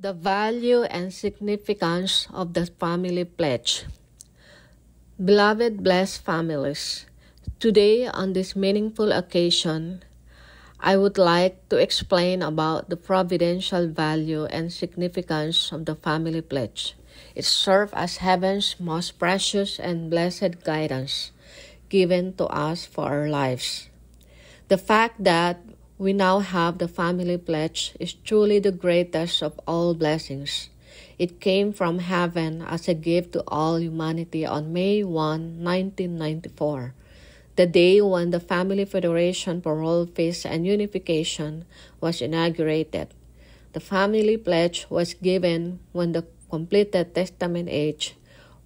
The value and significance of the family pledge. Beloved, blessed families, today on this meaningful occasion, I would like to explain about the providential value and significance of the family pledge. It serves as heaven's most precious and blessed guidance given to us for our lives. The fact that we now have the family pledge is truly the greatest of all blessings. It came from heaven as a gift to all humanity on May 1, 1994, the day when the Family Federation for World Peace and Unification was inaugurated. The family pledge was given when the completed Testament age,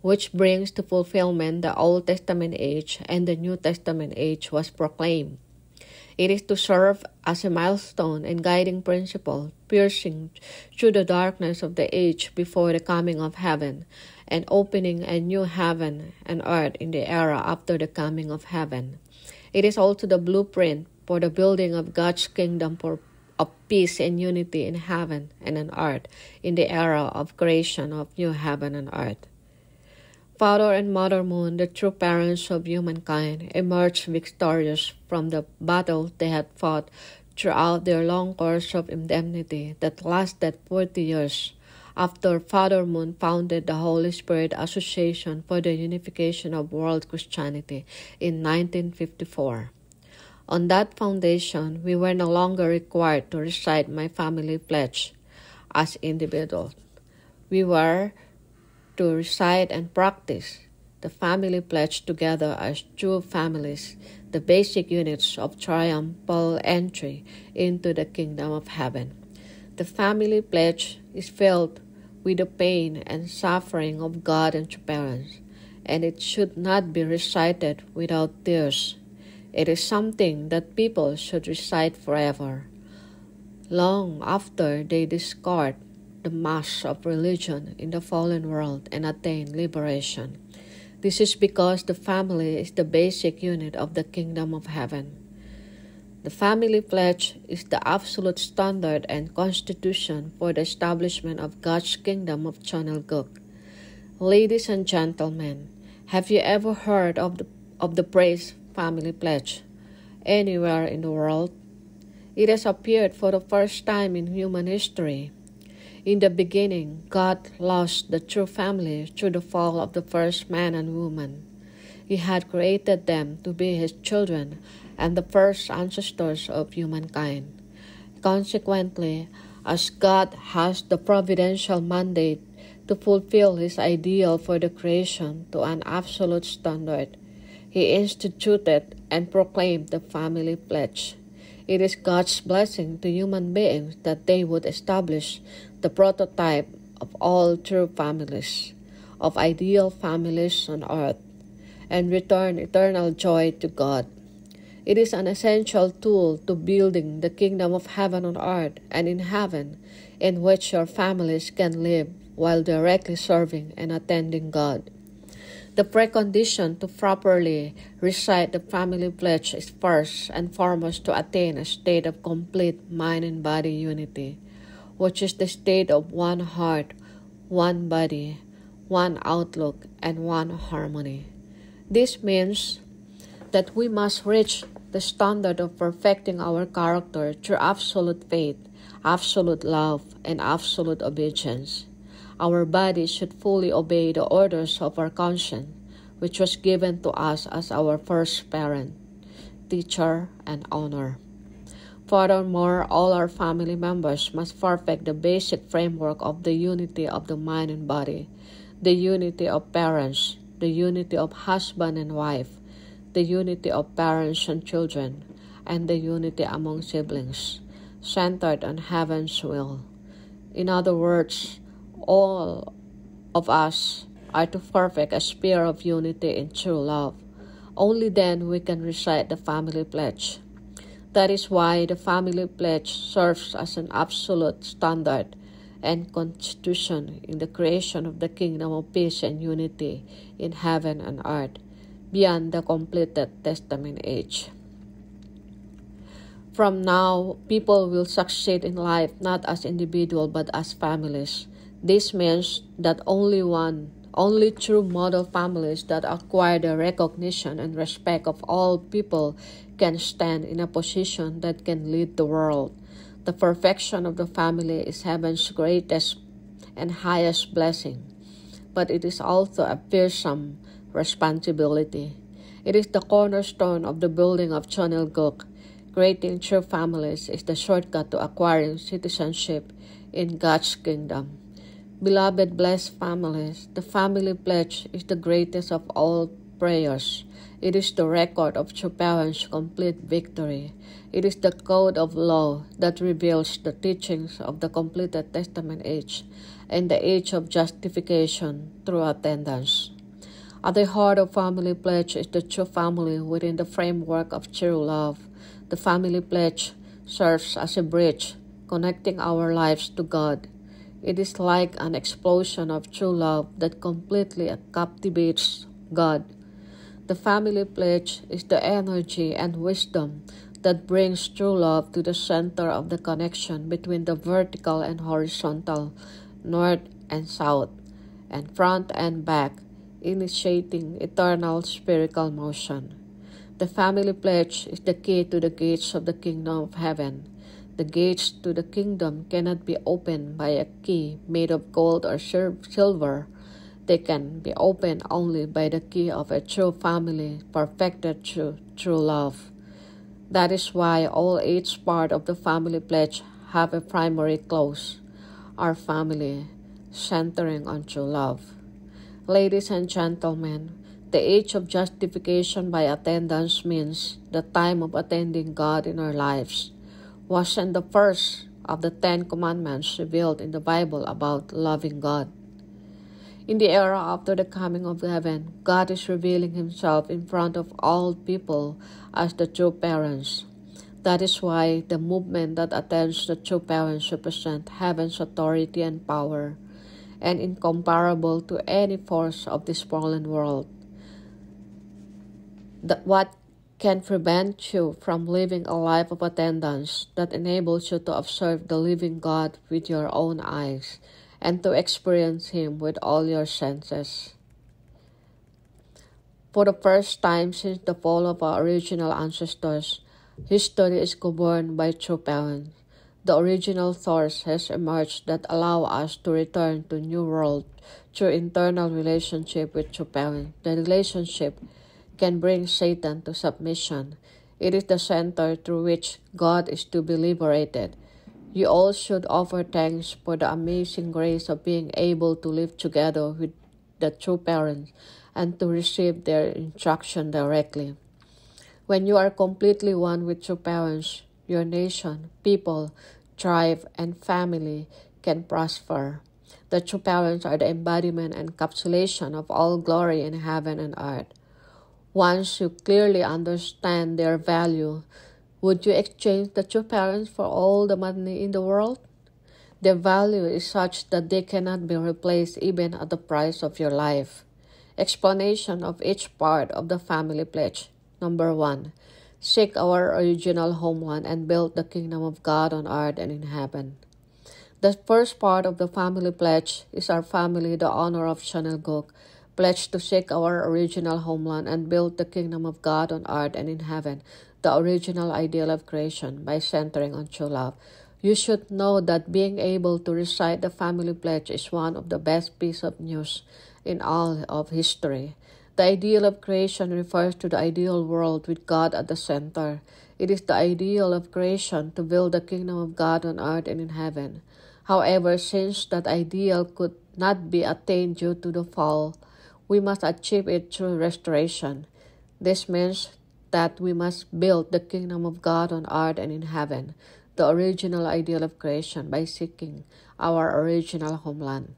which brings to fulfillment the Old Testament age and the New Testament age, was proclaimed. It is to serve as a milestone and guiding principle, piercing through the darkness of the age before the coming of heaven, and opening a new heaven and earth in the era after the coming of heaven. It is also the blueprint for the building of God's kingdom for, of peace and unity in heaven and on earth in the era of creation of new heaven and earth. Father and Mother Moon, the true parents of humankind, emerged victorious from the battle they had fought throughout their long course of indemnity that lasted 40 years after Father Moon founded the Holy Spirit Association for the Unification of World Christianity in 1954. On that foundation, we were no longer required to recite my family pledge as individuals. We were to recite and practice the family pledge together as true families, the basic units of triumphal entry into the kingdom of heaven. The family pledge is filled with the pain and suffering of God and parents, and it should not be recited without tears. It is something that people should recite forever, long after they discard the mass of religion in the fallen world and attain liberation. This is because the family is the basic unit of the kingdom of heaven. The family pledge is the absolute standard and constitution for the establishment of God's kingdom of Chonilguk. Ladies and gentlemen, have you ever heard of the, of the praise family pledge anywhere in the world? It has appeared for the first time in human history. In the beginning, God lost the true family through the fall of the first man and woman. He had created them to be His children and the first ancestors of humankind. Consequently, as God has the providential mandate to fulfill His ideal for the creation to an absolute standard, He instituted and proclaimed the family pledge. It is God's blessing to human beings that they would establish the prototype of all true families, of ideal families on earth, and return eternal joy to God. It is an essential tool to building the kingdom of heaven on earth and in heaven, in which your families can live while directly serving and attending God. The precondition to properly recite the family pledge is first and foremost to attain a state of complete mind and body unity, which is the state of one heart, one body, one outlook, and one harmony. This means that we must reach the standard of perfecting our character through absolute faith, absolute love, and absolute obedience. Our bodies should fully obey the orders of our conscience, which was given to us as our first parent, teacher, and owner. Furthermore, all our family members must perfect the basic framework of the unity of the mind and body, the unity of parents, the unity of husband and wife, the unity of parents and children, and the unity among siblings, centered on heaven's will. In other words, all of us are to perfect a sphere of unity in true love. Only then we can recite the family pledge. That is why the family pledge serves as an absolute standard and constitution in the creation of the kingdom of peace and unity in heaven and earth beyond the completed testament age. From now, people will succeed in life not as individuals but as families. This means that only one, only true model families that acquire the recognition and respect of all people can stand in a position that can lead the world. The perfection of the family is heaven's greatest and highest blessing, but it is also a fearsome responsibility. It is the cornerstone of the building of Chonil Chonilguk Creating true families is the shortcut to acquiring citizenship in God's kingdom. Beloved, blessed families, the family pledge is the greatest of all prayers. It is the record of true parents' complete victory. It is the code of law that reveals the teachings of the completed Testament age and the age of justification through attendance. At the heart of family pledge is the true family within the framework of true love. The family pledge serves as a bridge connecting our lives to God. It is like an explosion of true love that completely captivates God. The family pledge is the energy and wisdom that brings true love to the center of the connection between the vertical and horizontal, north and south, and front and back, initiating eternal spherical motion. The family pledge is the key to the gates of the kingdom of heaven. The gates to the kingdom cannot be opened by a key made of gold or silver. They can be opened only by the key of a true family, perfected through true love. That is why all each part of the family pledge have a primary clause, our family, centering on true love. Ladies and gentlemen, the age of justification by attendance means the time of attending God in our lives. Wasn't the first of the Ten Commandments revealed in the Bible about loving God? In the era after the coming of heaven, God is revealing Himself in front of all people as the true parents. That is why the movement that attends the true parents represents heaven's authority and power, and incomparable to any force of this fallen world that what can prevent you from living a life of attendance that enables you to observe the living God with your own eyes and to experience Him with all your senses. For the first time since the fall of our original ancestors, history is governed by true parents. The original source has emerged that allow us to return to new world through internal relationship with true parents. The relationship can bring Satan to submission. It is the center through which God is to be liberated. You all should offer thanks for the amazing grace of being able to live together with the true parents and to receive their instruction directly. When you are completely one with your parents, your nation, people, tribe, and family can prosper. The true parents are the embodiment and encapsulation of all glory in heaven and earth. Once you clearly understand their value, would you exchange the two parents for all the money in the world? Their value is such that they cannot be replaced even at the price of your life. Explanation of each part of the family pledge. Number one, seek our original homeland and build the kingdom of God on earth and in heaven. The first part of the family pledge is our family, the honor of Chonilguk, pledged to seek our original homeland and build the kingdom of God on earth and in heaven, the original ideal of creation, by centering on true love. You should know that being able to recite the family pledge is one of the best pieces of news in all of history. The ideal of creation refers to the ideal world with God at the center. It is the ideal of creation to build the kingdom of God on earth and in heaven. However, since that ideal could not be attained due to the fall, we must achieve it through restoration. This means that we must build the kingdom of God on earth and in heaven, the original ideal of creation, by seeking our original homeland.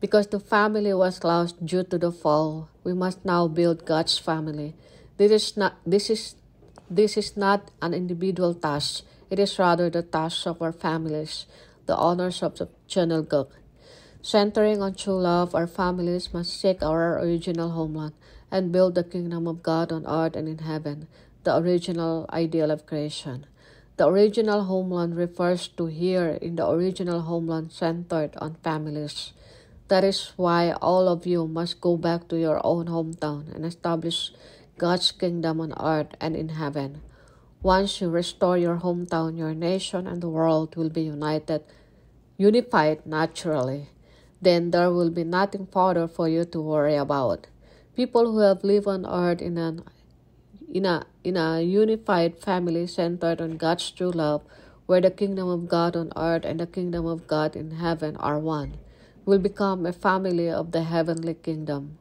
Because the family was lost due to the fall, we must now build God's family. This is not this is this is not an individual task. It is rather the task of our families, the owners of the Chonilguk, Centering on true love, our families must seek our original homeland and build the kingdom of God on earth and in heaven, the original ideal of creation. The original homeland refers to here in the original homeland centered on families. That is why all of you must go back to your own hometown and establish God's kingdom on earth and in heaven. Once you restore your hometown, your nation and the world will be united, unified naturally. Then there will be nothing further for you to worry about. People who have lived on earth in an in a in a unified family centered on God's true love, where the kingdom of God on earth and the kingdom of God in heaven are one, will become a family of the heavenly kingdom.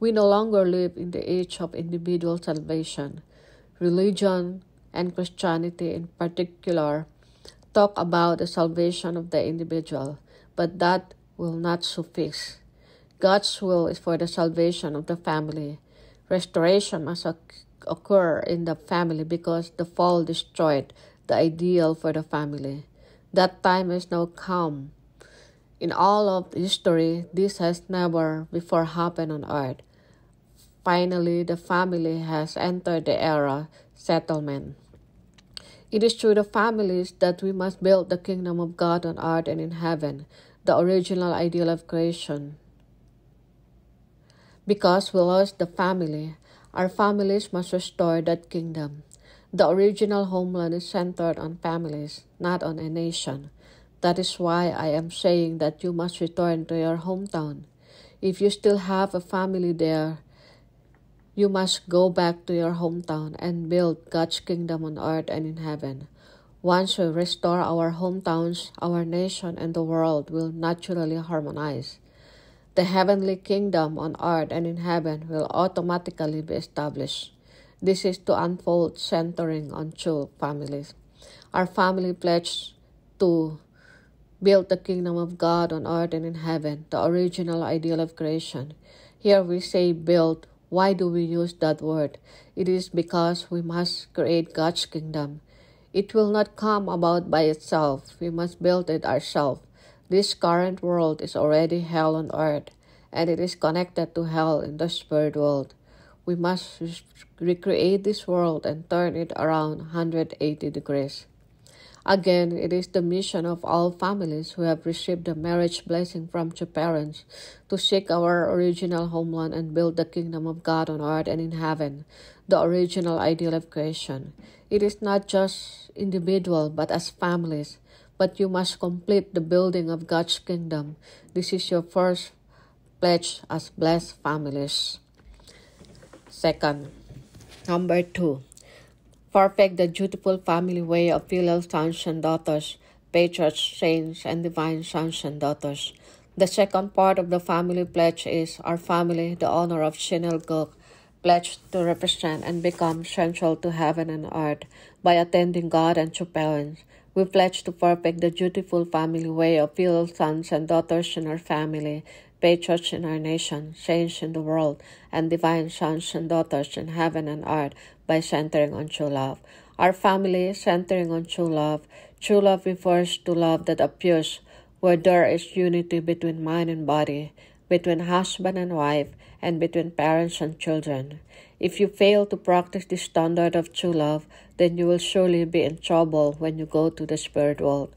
We no longer live in the age of individual salvation. Religion and Christianity in particular talk about the salvation of the individual, but that will not suffice. God's will is for the salvation of the family. Restoration must occur in the family because the fall destroyed the ideal for the family. That time has now come. In all of history, this has never before happened on earth. Finally, the family has entered the era settlement. It is through the families that we must build the kingdom of God on earth and in heaven, the original ideal of creation. Because we lost the family, our families must restore that kingdom. The original homeland is centered on families, not on a nation. That is why I am saying that you must return to your hometown. If you still have a family there, you must go back to your hometown and build God's kingdom on earth and in heaven. Once we restore our hometowns, our nation and the world will naturally harmonize the heavenly kingdom on earth and in heaven will automatically be established. This is to unfold centering on two families. Our family pledged to build the kingdom of God on earth and in heaven, the original ideal of creation. Here we say build. Why do we use that word? It is because we must create God's kingdom. It will not come about by itself. We must build it ourselves. This current world is already hell on earth, and it is connected to hell in the spirit world. We must recreate this world and turn it around 180 degrees. Again, it is the mission of all families who have received the marriage blessing from their parents to seek our original homeland and build the kingdom of God on earth and in heaven, the original ideal of creation. It is not just individual, but as families but you must complete the building of God's kingdom. This is your first pledge as blessed families. Second, number two, perfect the dutiful family way of filial sons and daughters, patriarchs, saints, and divine sons and daughters. The second part of the family pledge is our family, the honor of Chonilguk, pledged to represent and become central to heaven and earth by attending God and to parents we pledge to perfect the dutiful family way of filial sons and daughters in our family, patriarchs in our nation, saints in the world, and divine sons and daughters in heaven and earth by centering on true love. Our family centering on true love. True love refers to love that appears where there is unity between mind and body, between husband and wife, and between parents and children. If you fail to practice this standard of true love, then you will surely be in trouble when you go to the spirit world.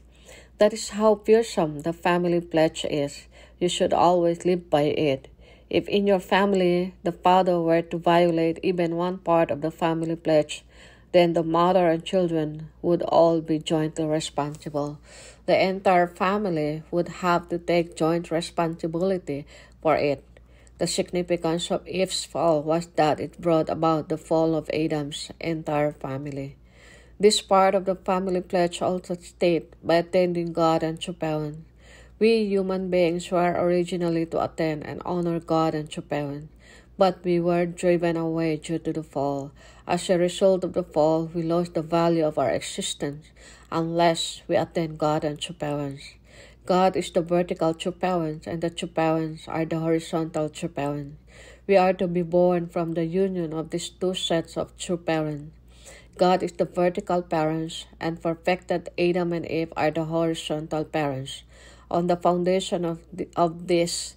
That is how fearsome the family pledge is. You should always live by it. If in your family the father were to violate even one part of the family pledge, then the mother and children would all be jointly responsible. The entire family would have to take joint responsibility for it. The significance of Eve's fall was that it brought about the fall of Adam's entire family. This part of the family pledge also states by attending God and parents. We human beings were originally to attend and honor God and parents, but we were driven away due to the fall. As a result of the fall, we lost the value of our existence unless we attend God and parents. God is the vertical parent, and the parents are the horizontal parents. We are to be born from the union of these two sets of true parents. God is the vertical parents, and perfected Adam and Eve are the horizontal parents. On the foundation of, the, of these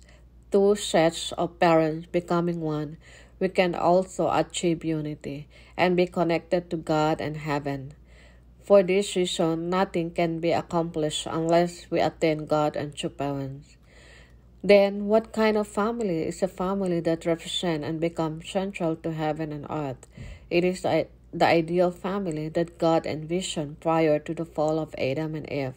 two sets of parents becoming one, we can also achieve unity and be connected to God and heaven. For this reason, nothing can be accomplished unless we attain God and true parents. Then, what kind of family is a family that represents and becomes central to heaven and earth? It is the, ideal family that God envisioned prior to the fall of Adam and Eve.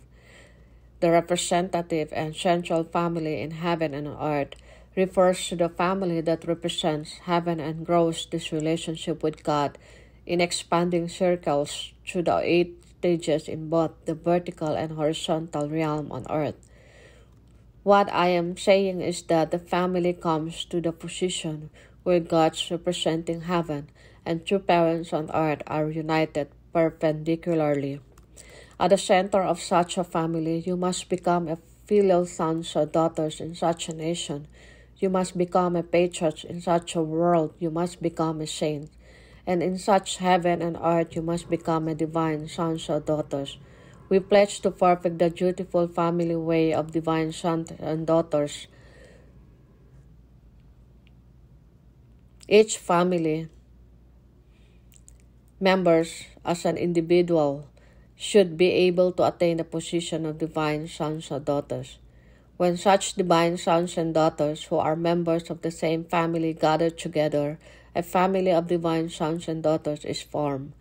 The representative and central family in heaven and earth refers to the family that represents heaven and grows this relationship with God in expanding circles through the eight stages in both the vertical and horizontal realm on earth. What I am saying is that the family comes to the position where God's representing heaven and two parents on earth are united perpendicularly. At the center of such a family, you must become a filial sons or daughters in such a nation. You must become a patriot in such a world. You must become a saint. And in such heaven and earth, you must become a divine sons or daughters. We pledge to perfect the dutiful family way of divine sons and daughters. Each family members as an individual should be able to attain the position of divine sons or daughters. When such divine sons and daughters who are members of the same family gather together, a family of divine sons and daughters is formed.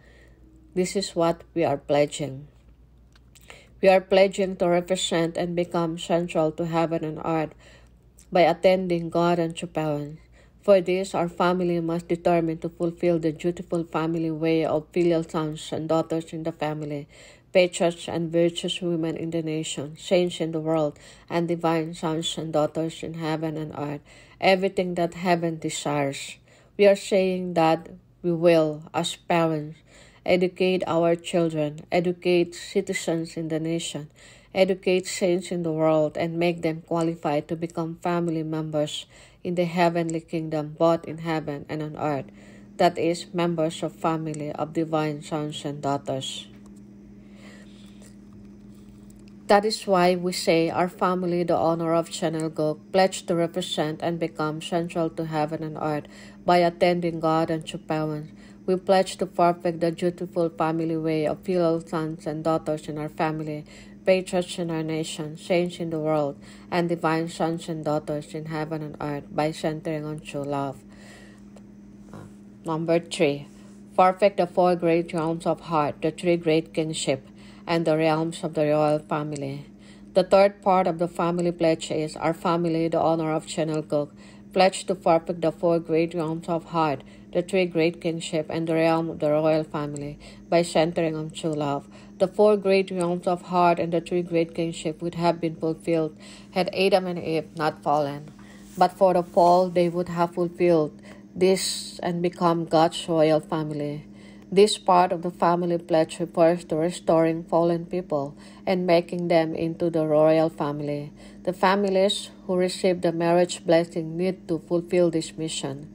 This is what we are pledging. We are pledging to represent and become central to heaven and earth by attending God and parents. For this, our family must determine to fulfill the dutiful family way of filial sons and daughters in the family, patriots and virtuous women in the nation, saints in the world, and divine sons and daughters in heaven and earth, everything that heaven desires. We are saying that we will, as parents, educate our children, educate citizens in the nation, educate saints in the world, and make them qualified to become family members in the heavenly kingdom, both in heaven and on earth, that is, members of family of divine sons and daughters. That is why we say our family, the honor of Chonilguk, pledge to represent and become central to heaven and earth by attending God and true parents we pledge to perfect the dutiful family way of filial sons and daughters in our family, patriots in our nation, saints in the world, and divine sons and daughters in heaven and earth by centering on true love. Number three, perfect the four great realms of heart, the three great kingship, and the realms of the royal family. The third part of the family pledge is our family, the honor of Chonilguk, pledge to perfect the four great realms of heart, the three great kingship, and the realm of the royal family by centering on true love. The four great realms of heart and the three great kingship would have been fulfilled had Adam and Eve not fallen. But for the fall, they would have fulfilled this and become God's royal family. This part of the family pledge refers to restoring fallen people and making them into the royal family. The families who receive the marriage blessing need to fulfill this mission.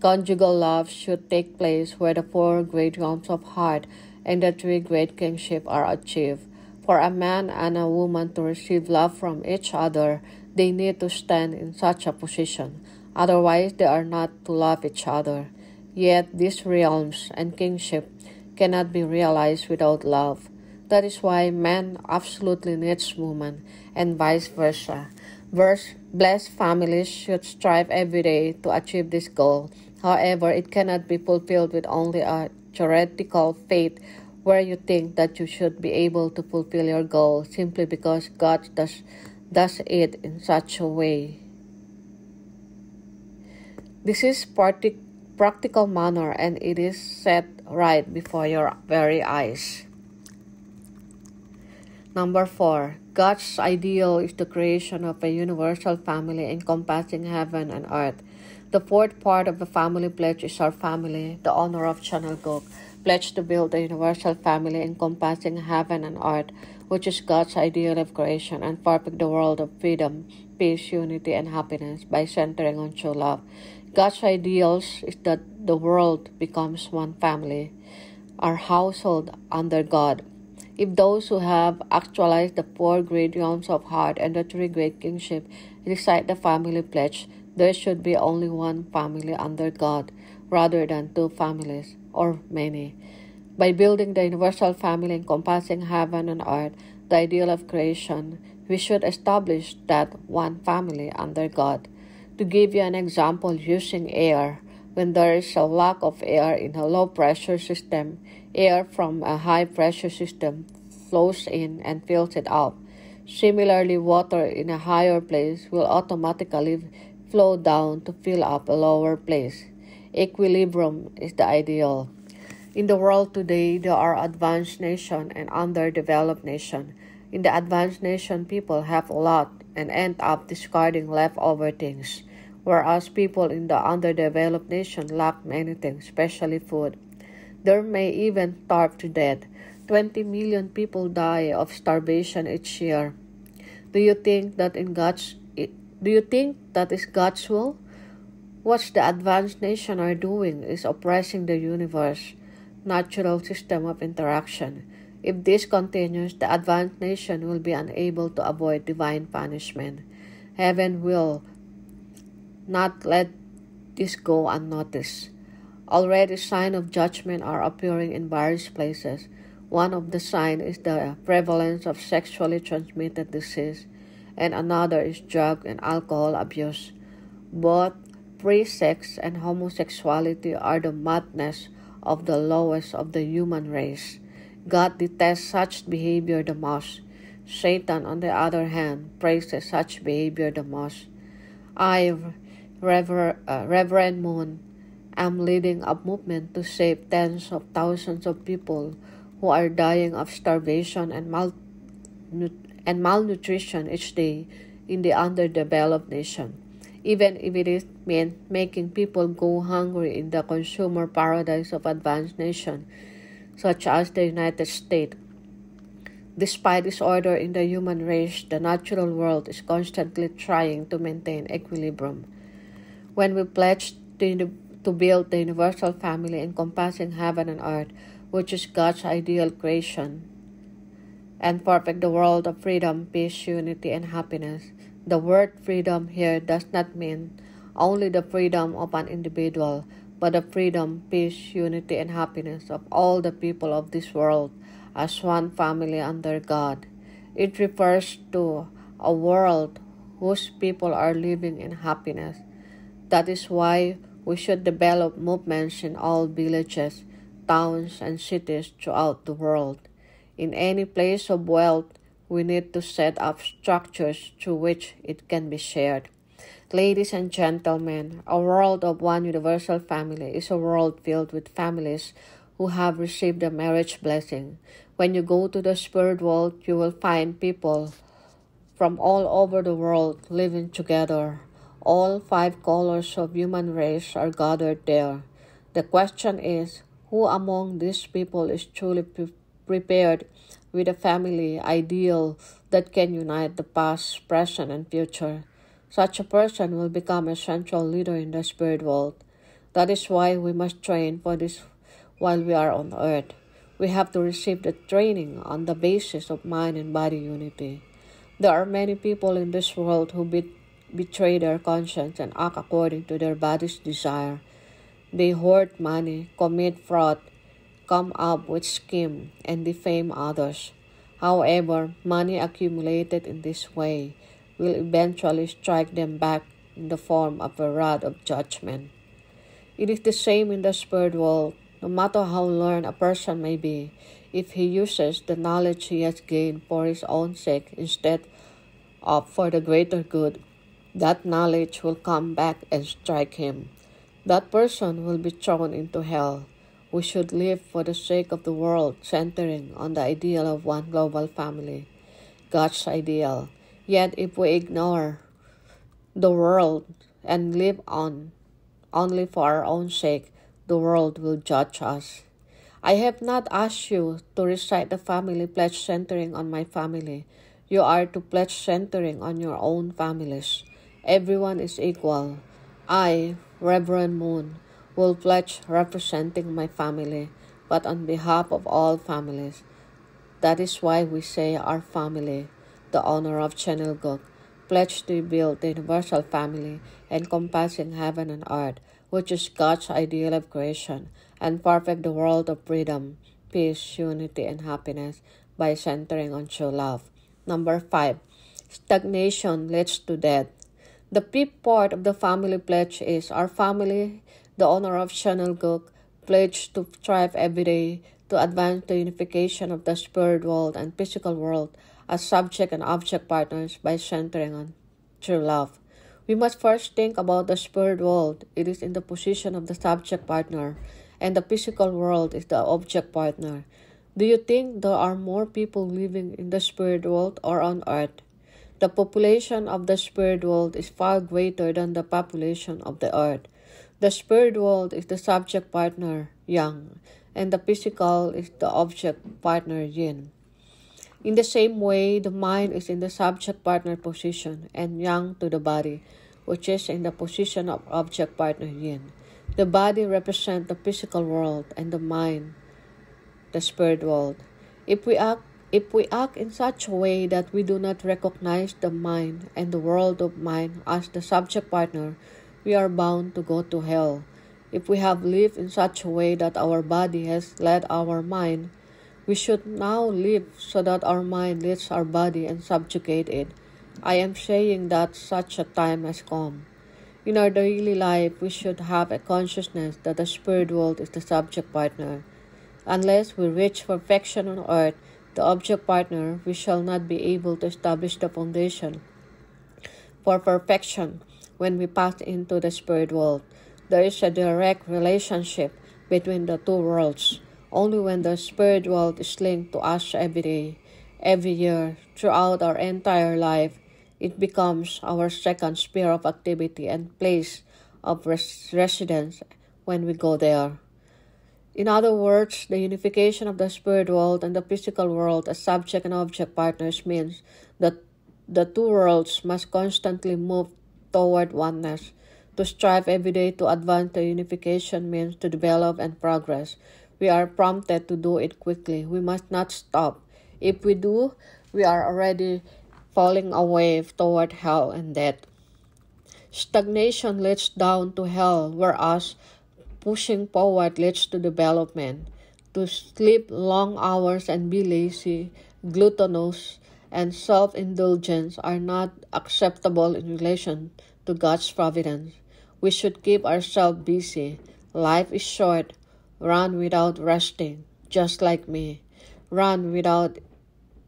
Conjugal love should take place where the four great realms of heart and the three great kingship are achieved. For a man and a woman to receive love from each other, they need to stand in such a position. Otherwise, they are not to love each other. Yet, these realms and kingship cannot be realized without love. That is why man absolutely needs woman, and vice versa. Blessed families should strive every day to achieve this goal However, it cannot be fulfilled with only a theoretical faith where you think that you should be able to fulfill your goal simply because God does, does it in such a way. This is practical manner and it is set right before your very eyes. Number four, God's ideal is the creation of a universal family encompassing heaven and earth. The fourth part of the family pledge is our family, the honor of Chonilguk, pledged to build a universal family encompassing heaven and earth, which is God's ideal of creation, and perfect the world of freedom, peace, unity, and happiness by centering on true love. God's ideals is that the world becomes one family, our household under God. If those who have actualized the four great realms of heart and the three great kingship recite the family pledge, there should be only one family under God rather than two families or many. By building the universal family encompassing heaven and earth, the ideal of creation, we should establish that one family under God. To give you an example using air, when there is a lack of air in a low pressure system, air from a high pressure system flows in and fills it up. Similarly, water in a higher place will automatically flow down to fill up a lower place. Equilibrium is the ideal. In the world today, there are advanced nations and underdeveloped nations. In the advanced nation, people have a lot and end up discarding leftover things, whereas people in the underdeveloped nation lack many things, especially food. There may even starve to death. 20 million people die of starvation each year. Do you think that in God's do you think that is God's will? What the advanced nation are doing is oppressing the universe natural system of interaction. If this continues, the advanced nation will be unable to avoid divine punishment. Heaven will not let this go unnoticed. Already signs of judgment are appearing in various places. One of the signs is the prevalence of sexually transmitted disease, and another is drug and alcohol abuse. Both pre-sex and homosexuality are the madness of the lowest of the human race. God detests such behavior the most. Satan, on the other hand, praises such behavior the most. I, Rever, uh, Reverend Moon, am leading a movement to save tens of thousands of people who are dying of starvation and, mal- and malnutrition each day in the underdeveloped nation even if it is meant making people go hungry in the consumer paradise of advanced nations, such as the United States. Despite disorder in the human race, the natural world is constantly trying to maintain equilibrium. When we pledge to, to build the universal family encompassing heaven and earth, which is God's ideal creation, and perfect the world of freedom, peace, unity, and happiness, the word freedom here does not mean only the freedom of an individual, but the freedom, peace, unity, and happiness of all the people of this world as one family under God. It refers to a world whose people are living in happiness. That is why we should develop movements in all villages, towns, and cities throughout the world. In any place of wealth, we need to set up structures through which it can be shared. Ladies and gentlemen, a world of one universal family is a world filled with families who have received the marriage blessing. When you go to the spirit world, you will find people from all over the world living together. All five colors of human race are gathered there. The question is, who among these people is truly pre- prepared with a family ideal that can unite the past, present, and future. Such a person will become a central leader in the spirit world. That is why we must train for this while we are on earth. We have to receive the training on the basis of mind and body unity. There are many people in this world who be- betray their conscience and act according to their body's desire. They hoard money, commit fraud, come up with scheme and defame others. However, money accumulated in this way will eventually strike them back in the form of a rod of judgment. It is the same in the spirit world. No matter how learned a person may be, if he uses the knowledge he has gained for his own sake instead of for the greater good, that knowledge will come back and strike him. That person will be thrown into hell. We should live for the sake of the world, centering on the ideal of one global family, God's ideal. Yet, if we ignore the world and live on only for our own sake, the world will judge us. I have not asked you to recite the family pledge centering on my family. You are to pledge centering on your own families. Everyone is equal. I, Reverend Moon, will pledge representing my family, but on behalf of all families. That is why we say our family, the honor of Chonilguk, pledge to build the universal family encompassing heaven and earth, which is God's ideal of creation, and perfect the world of freedom, peace, unity, and happiness by centering on true love. Number five, stagnation leads to death. The fifth part of the family pledge is our family, the owner of Chonilguk, pledge to strive every day to advance the unification of the spirit world and physical world as subject and object partners by centering on true love. We must first think about the spirit world. It is in the position of the subject partner, and the physical world is the object partner. Do you think there are more people living in the spirit world or on earth? The population of the spirit world is far greater than the population of the earth. The spirit world is the subject partner, yang, and the physical is the object partner, yin. In the same way, the mind is in the subject partner position and yang to the body, which is in the position of object partner yin. The body represents the physical world and the mind the spirit world. If we act if we act in such a way that we do not recognize the mind and the world of mind as the subject partner, we are bound to go to hell. If we have lived in such a way that our body has led our mind, we should now live so that our mind leads our body and subjugate it. I am saying that such a time has come. In our daily life, we should have a consciousness that the spirit world is the subject partner. Unless we reach perfection on earth, the object partner, we shall not be able to establish the foundation for perfection when we pass into the spirit world. There is a direct relationship between the two worlds. Only when the spirit world is linked to us every day, every year, throughout our entire life, it becomes our second sphere of activity and place of res- residence when we go there. In other words, the unification of the spirit world and the physical world as subject and object partners means that the two worlds must constantly move toward oneness. To strive every day to advance the unification means to develop and progress. We are prompted to do it quickly. We must not stop. If we do, we are already falling away toward hell and death. Stagnation leads down to hell, whereas pushing forward leads to development. To sleep long hours and be lazy, gluttonous, and self indulgence are not acceptable in relation to God's providence. We should keep ourselves busy. Life is short. Run without resting, just like me. Run without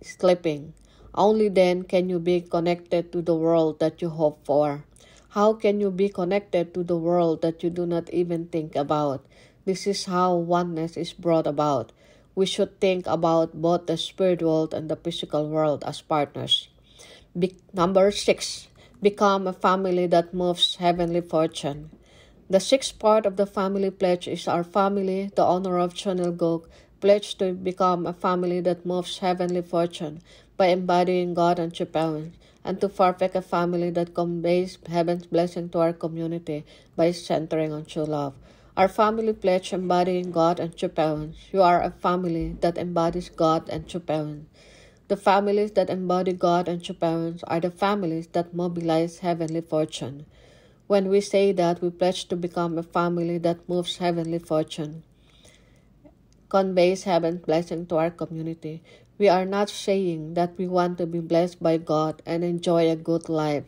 sleeping. Only then can you be connected to the world that you hope for. How can you be connected to the world that you do not even think about? This is how oneness is brought about. We should think about both the spirit world and the physical world as partners. Be- number six, become a family that moves heavenly fortune. The sixth part of the family pledge is our family, the honor of Chonilguk, pledge to become a family that moves heavenly fortune by embodying God and parents, and to perfect a family that conveys heaven's blessing to our community by centering on true love. Our family pledge embodying God and true parents. You are a family that embodies God and true parents. The families that embody God and true parents are the families that mobilize heavenly fortune. When we say that, we pledge to become a family that moves heavenly fortune, conveys heaven's blessing to our community. We are not saying that we want to be blessed by God and enjoy a good life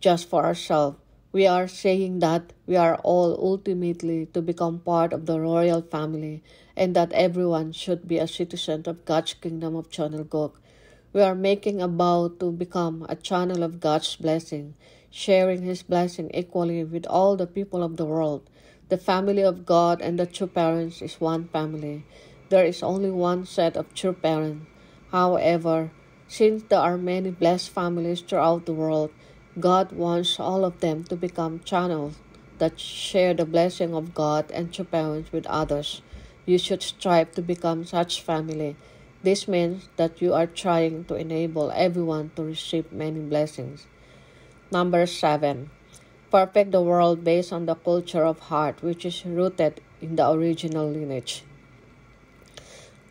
just for ourselves. We are saying that we are all ultimately to become part of the royal family and that everyone should be a citizen of God's kingdom of Chonilguk. We are making a vow to become a channel of God's blessing sharing his blessing equally with all the people of the world. The family of God and the true parents is one family. There is only one set of true parents. However, since there are many blessed families throughout the world, God wants all of them to become channels that share the blessing of God and true parents with others. You should strive to become such family. This means that you are trying to enable everyone to receive many blessings. Number seven, perfect the world based on the culture of heart, which is rooted in the original lineage.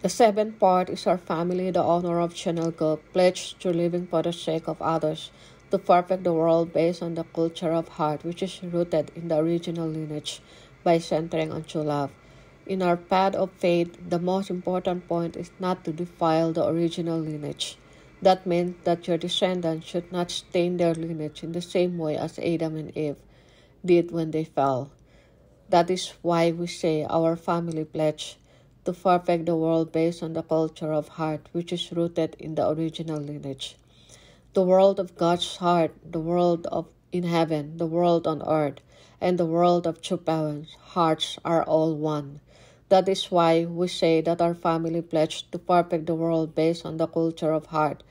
The seventh part is our family, the honor of Chonilguk, pledged to living for the sake of others, to perfect the world based on the culture of heart, which is rooted in the original lineage, by centering on true love. In our path of faith, the most important point is not to defile the original lineage. That means that your descendants should not stain their lineage in the same way as Adam and Eve did when they fell. That is why we say our family pledge to perfect the world based on the culture of heart which is rooted in the original lineage. The world of God's heart, the world of in heaven, the world on earth, and the world of parents' hearts are all one. That is why we say that our family pledge to perfect the world based on the culture of heart.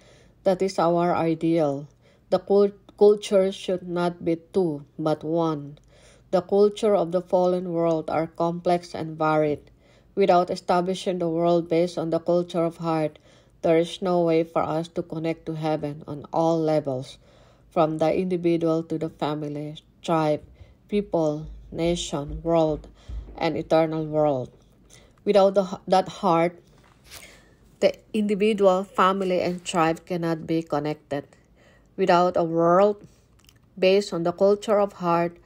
That is our ideal. The culture should not be two, but one. The culture of the fallen world are complex and varied. Without establishing the world based on the culture of heart, there is no way for us to connect to heaven on all levels, from the individual to the family, tribe, people, nation, world, and eternal world. Without the, that heart, the individual, family, and tribe cannot be connected. Without a world based on the culture of heart,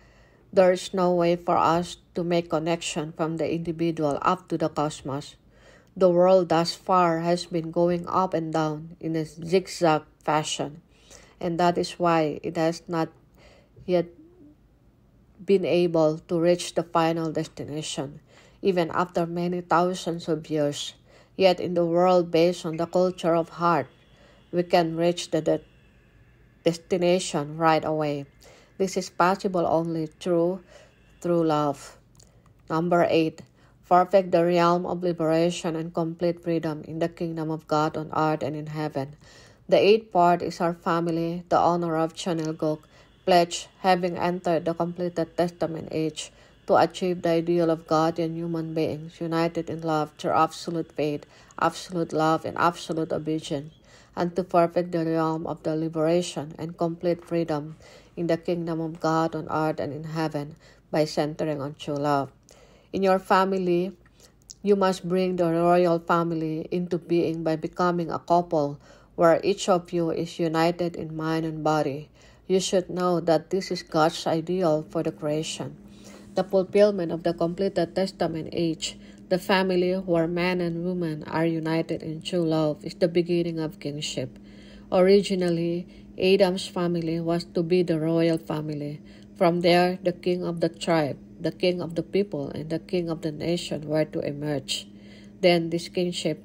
there is no way for us to make connection from the individual up to the cosmos. The world thus far has been going up and down in a zigzag fashion, and that is why it has not yet been able to reach the final destination, even after many thousands of years. Yet, in the world based on the culture of heart, we can reach the de- destination right away. This is possible only through through love. Number 8. Perfect the realm of liberation and complete freedom in the kingdom of God on earth and in heaven. The eighth part is our family, the honor of Chonilguk, pledge having entered the completed testament age to achieve the ideal of God and human beings united in love through absolute faith, absolute love, and absolute obedience, and to perfect the realm of the liberation and complete freedom in the kingdom of God on earth and in heaven by centering on true love. In your family, you must bring the royal family into being by becoming a couple where each of you is united in mind and body. You should know that this is God's ideal for the creation. The fulfillment of the completed testament age, the family where man and woman are united in true love, is the beginning of kingship. Originally, Adam's family was to be the royal family. From there, the king of the tribe, the king of the people, and the king of the nation were to emerge. Then this kingship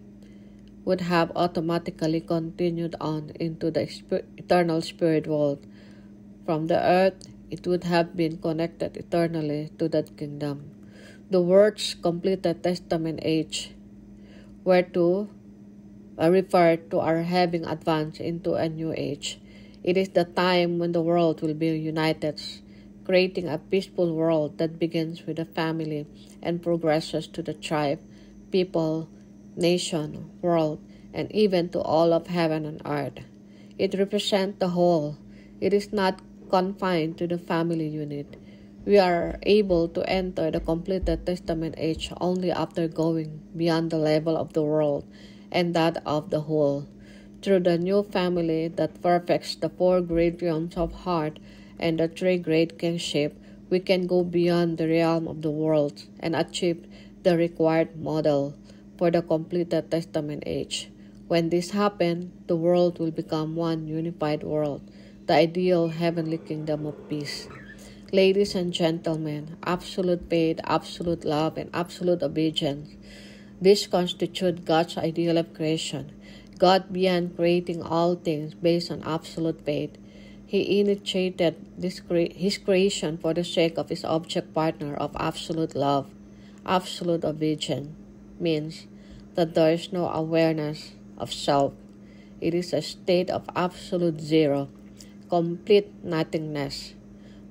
would have automatically continued on into the eternal spirit world. From the earth, it would have been connected eternally to that kingdom. The words completed testament age were to uh, refer to our having advanced into a new age. It is the time when the world will be united, creating a peaceful world that begins with the family and progresses to the tribe, people, nation, world, and even to all of heaven and earth. It represents the whole. It is not confined to the family unit. We are able to enter the completed testament age only after going beyond the level of the world and that of the whole through the new family that perfects the four great realms of heart and the three great kingship, we can go beyond the realm of the world and achieve the required model for the completed testament age. When this happens, the world will become one unified world, the ideal heavenly kingdom of peace. Ladies and gentlemen, absolute faith, absolute love, and absolute obedience. This constitute God's ideal of creation. God began creating all things based on absolute faith. He initiated this cre- his creation for the sake of his object partner of absolute love. Absolute obedience means that there is no awareness of self. It is a state of absolute zero, complete nothingness.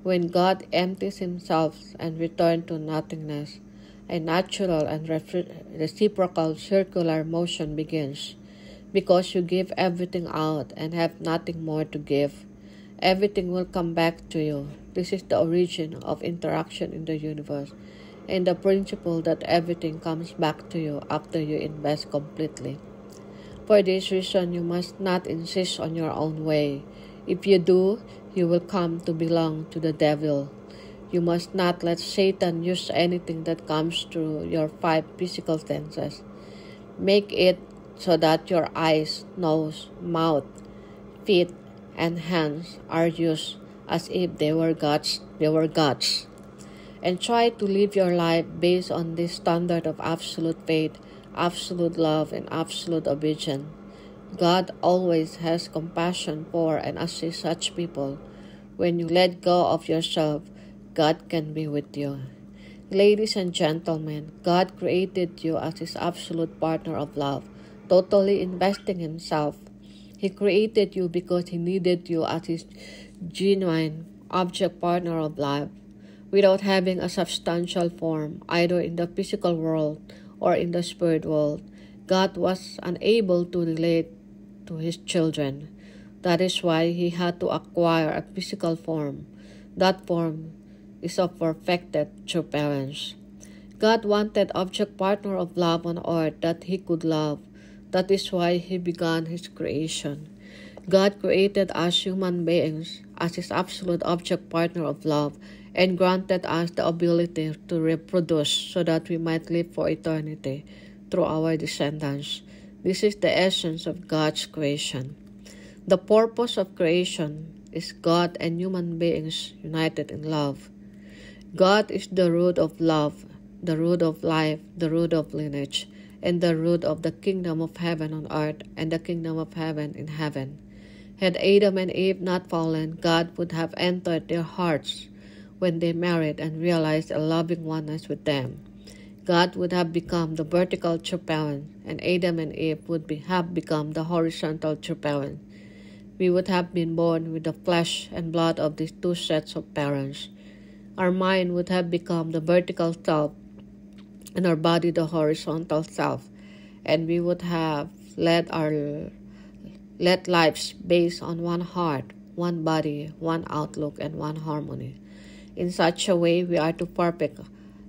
When God empties himself and returns to nothingness, a natural and reciprocal circular motion begins because you give everything out and have nothing more to give. Everything will come back to you. This is the origin of interaction in the universe and the principle that everything comes back to you after you invest completely. For this reason, you must not insist on your own way. If you do, you will come to belong to the devil. You must not let Satan use anything that comes through your five physical senses. Make it so that your eyes, nose, mouth, feet, and hands are used as if they were gods, they were gods. And try to live your life based on this standard of absolute faith, absolute love, and absolute obedience. God always has compassion for and assists such people. When you let go of yourself, God can be with you. Ladies and gentlemen, God created you as His absolute partner of love, totally investing Himself. He created you because He needed you as His genuine object partner of life, without having a substantial form, either in the physical world or in the spirit world. God was unable to relate to his children. That is why he had to acquire a physical form. That form is of perfected true parents. God wanted object partner of love on earth that he could love. That is why he began his creation. God created us human beings as his absolute object partner of love and granted us the ability to reproduce so that we might live for eternity through our descendants. This is the essence of God's creation. The purpose of creation is God and human beings united in love. God is the root of love, the root of life, the root of lineage, and the root of the kingdom of heaven on earth and the kingdom of heaven in heaven. Had Adam and Eve not fallen, God would have entered their hearts when they married and realized a loving oneness with them. God would have become the vertical true parent, and Adam and Eve would be, have become the horizontal true parent. We would have been born with the flesh and blood of these two sets of parents. Our mind would have become the vertical self, and our body the horizontal self, and we would have led our led lives based on one heart, one body, one outlook, and one harmony. In such a way, we are to perfect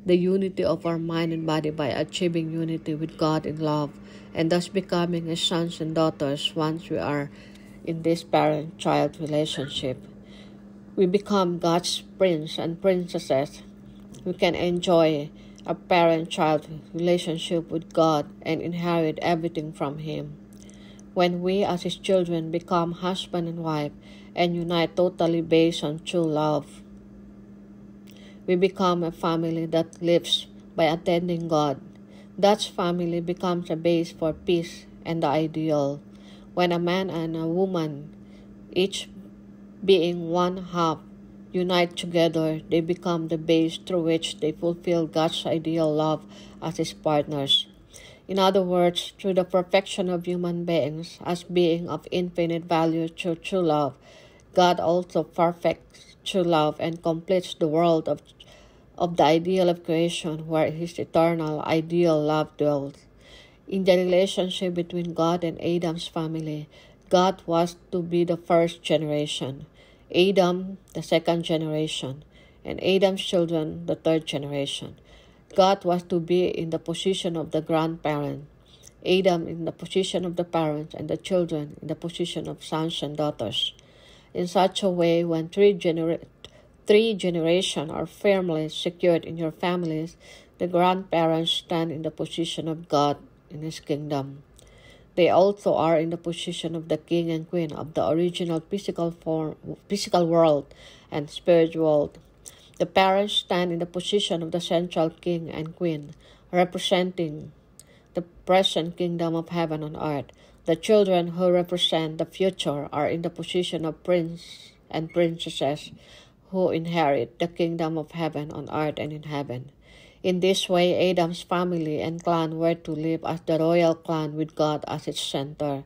the unity of our mind and body by achieving unity with God in love and thus becoming His sons and daughters once we are in this parent child relationship. We become God's prince and princesses. We can enjoy a parent child relationship with God and inherit everything from Him. When we, as His children, become husband and wife and unite totally based on true love, we become a family that lives by attending God. That family becomes a base for peace and the ideal. When a man and a woman, each being one half, unite together, they become the base through which they fulfill God's ideal love as His partners. In other words, through the perfection of human beings as being of infinite value through true love, God also perfects true love and completes the world of, of the ideal of creation where his eternal ideal love dwells. In the relationship between God and Adam's family, God was to be the first generation, Adam the second generation, and Adam's children the third generation. God was to be in the position of the grandparent, Adam in the position of the parents, and the children in the position of sons and daughters in such a way when three, genera- three generations are firmly secured in your families, the grandparents stand in the position of God in His kingdom. They also are in the position of the king and queen of the original physical form, physical world and spiritual world. The parents stand in the position of the central king and queen, representing the present kingdom of heaven on earth. The children who represent the future are in the position of prince and princesses who inherit the kingdom of heaven on earth and in heaven. In this way, Adam's family and clan were to live as the royal clan with God as its center.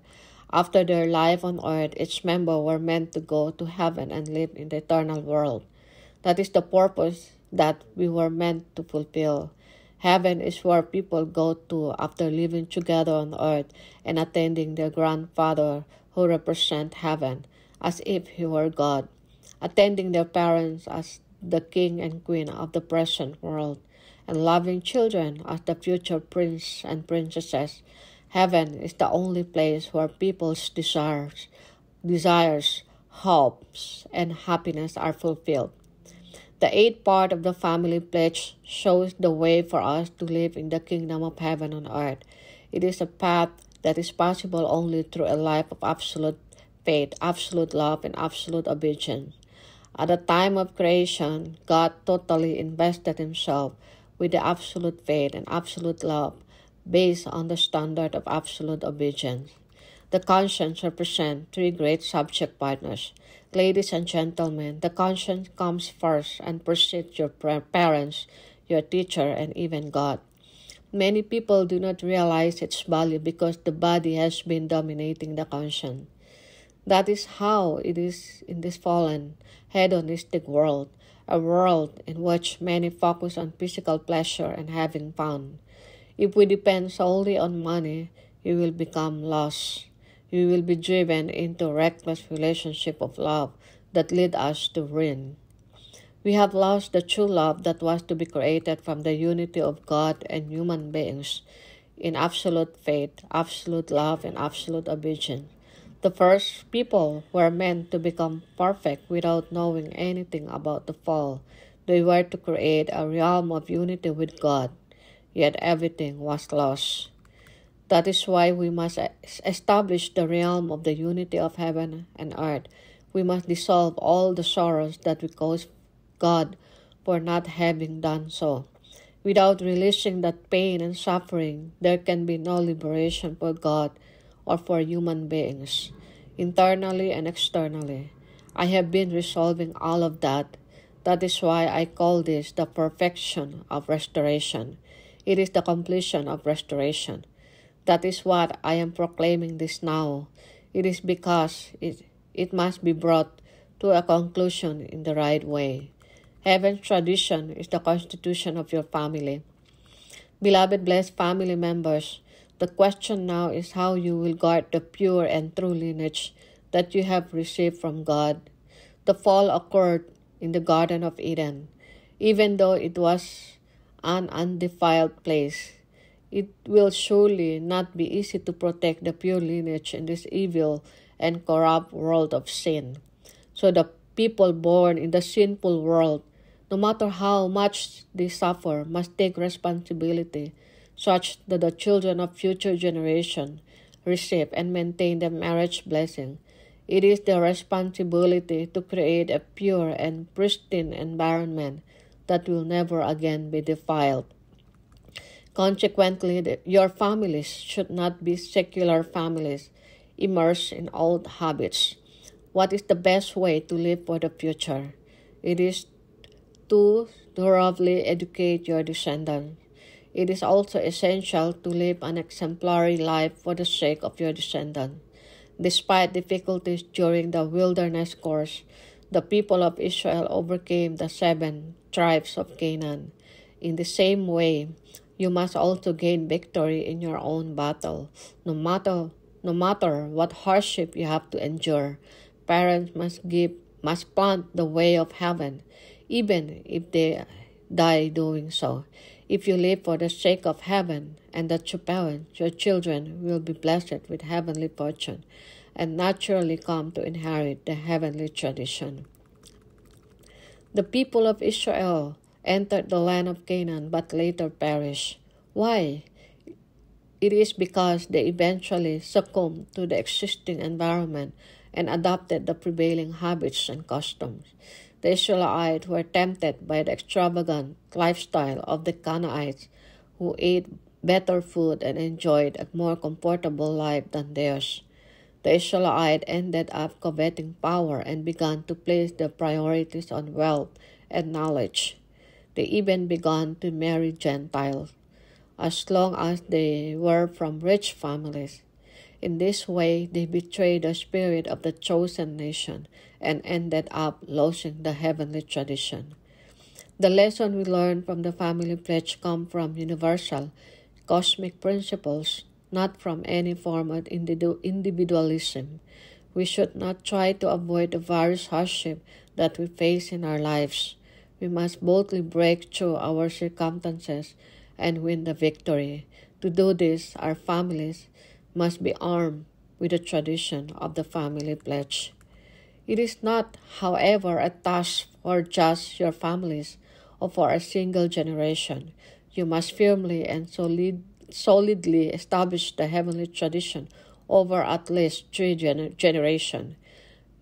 After their life on earth, each member were meant to go to heaven and live in the eternal world. That is the purpose that we were meant to fulfill. Heaven is where people go to after living together on earth and attending their grandfather who represent heaven as if he were God, attending their parents as the king and queen of the present world, and loving children as the future prince and princesses. Heaven is the only place where people's desires, desires, hopes, and happiness are fulfilled. The eighth part of the family pledge shows the way for us to live in the kingdom of heaven on earth. It is a path that is possible only through a life of absolute faith, absolute love, and absolute obedience. At the time of creation, God totally invested himself with the absolute faith and absolute love based on the standard of absolute obedience. The conscience represents three great subject partners. Ladies and gentlemen, the conscience comes first and precedes your parents, your teacher, and even God. Many people do not realize its value because the body has been dominating the conscience. That is how it is in this fallen, hedonistic world, a world in which many focus on physical pleasure and having fun. If we depend solely on money, you will become lost. You will be driven into reckless relationship of love that lead us to ruin. We have lost the true love that was to be created from the unity of God and human beings in absolute faith, absolute love, and absolute obedience. The first people were meant to become perfect without knowing anything about the fall. They were to create a realm of unity with God yet everything was lost. That is why we must establish the realm of the unity of heaven and earth. We must dissolve all the sorrows that we cause God for not having done so. Without releasing that pain and suffering, there can be no liberation for God or for human beings, internally and externally. I have been resolving all of that. That is why I call this the perfection of restoration. It is the completion of restoration. That is what I am proclaiming this now. It is because it, it must be brought to a conclusion in the right way. Heaven's tradition is the constitution of your family. Beloved, blessed family members, the question now is how you will guard the pure and true lineage that you have received from God. The fall occurred in the Garden of Eden. Even though it was an undefiled place. It will surely not be easy to protect the pure lineage in this evil and corrupt world of sin. So the people born in the sinful world, no matter how much they suffer, must take responsibility such that the children of future generation receive and maintain the marriage blessing. It is their responsibility to create a pure and pristine environment that will never again be defiled. Consequently, your families should not be secular families immersed in old habits. What is the best way to live for the future? It is to thoroughly educate your descendants. It is also essential to live an exemplary life for the sake of your descendants. Despite difficulties during the wilderness course, the people of Israel overcame the seven tribes of Canaan. In the same way, you must also gain victory in your own battle, no matter no matter what hardship you have to endure. Parents must give must plant the way of heaven, even if they die doing so. If you live for the sake of heaven and your parents, your children will be blessed with heavenly fortune and naturally come to inherit the heavenly tradition. The people of Israel entered the land of Canaan but later perished. Why? It is because they eventually succumbed to the existing environment and adopted the prevailing habits and customs. The Israelites were tempted by the extravagant lifestyle of the Canaanites, who ate better food and enjoyed a more comfortable life than theirs. The Israelites ended up coveting power and began to place their priorities on wealth and knowledge. They even began to marry Gentiles, as long as they were from rich families. In this way, they betrayed the spirit of the chosen nation and ended up losing the heavenly tradition. The lesson we learn from the family pledge come from universal, cosmic principles not from any form of individualism. We should not try to avoid the various hardship that we face in our lives. We must boldly break through our circumstances and win the victory. To do this, our families must be armed with the tradition of the family pledge. It is not, however, a task for just your families or for a single generation. You must firmly and solid, solidly establish the heavenly tradition over at least three gener- generations.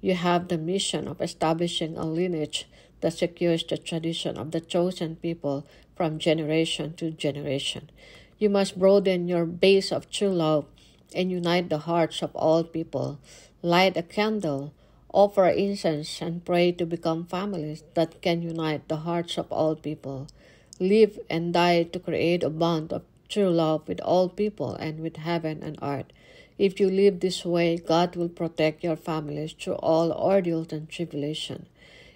You have the mission of establishing a lineage that secures the tradition of the chosen people from generation to generation. You must broaden your base of true love and unite the hearts of all people. Light a candle, offer incense, and pray to become families that can unite the hearts of all people. Live and die to create a bond of true love with all people and with heaven and earth. If you live this way, God will protect your families through all ordeals and tribulation.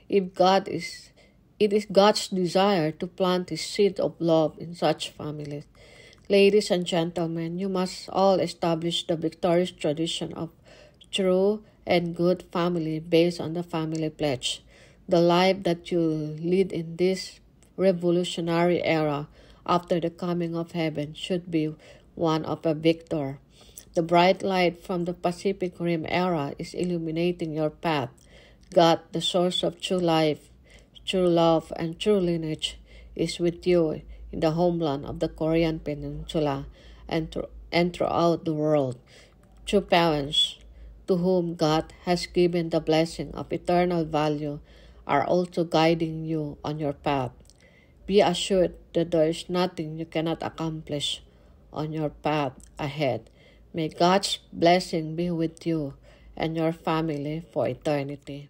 If God is it is God's desire to plant his seed of love in such families. Ladies and gentlemen, you must all establish the victorious tradition of true and good family based on the family pledge. The life that you lead in this revolutionary era after the coming of heaven should be one of a victor. The bright light from the Pacific Rim era is illuminating your path God, the source of true life, true love, and true lineage, is with you in the homeland of the Korean Peninsula and, th- and throughout the world. True parents, to whom God has given the blessing of eternal value, are also guiding you on your path. Be assured that there is nothing you cannot accomplish on your path ahead. May God's blessing be with you and your family for eternity.